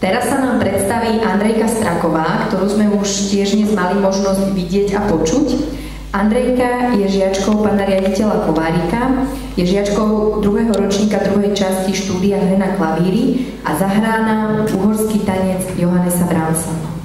Teraz sa nám predstaví Andrejka Straková, ktorú sme už tiež dnes mali možnosť vidieť a počuť. Andrejka je žiačkou pána riaditeľa Kovárika, je žiačkou druhého ročníka druhej časti štúdia hry na klavíri a zahrá nám uhorský tanec Johannesa Brownsona.